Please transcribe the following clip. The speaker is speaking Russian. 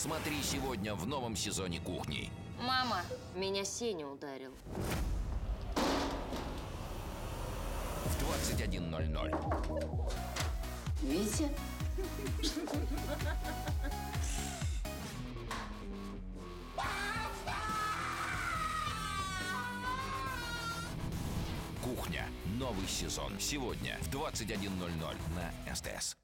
Смотри сегодня в новом сезоне «Кухни». Мама, меня Сеня ударил. В 21.00. Витя? «Кухня». Новый сезон. Сегодня в 21.00 на СТС.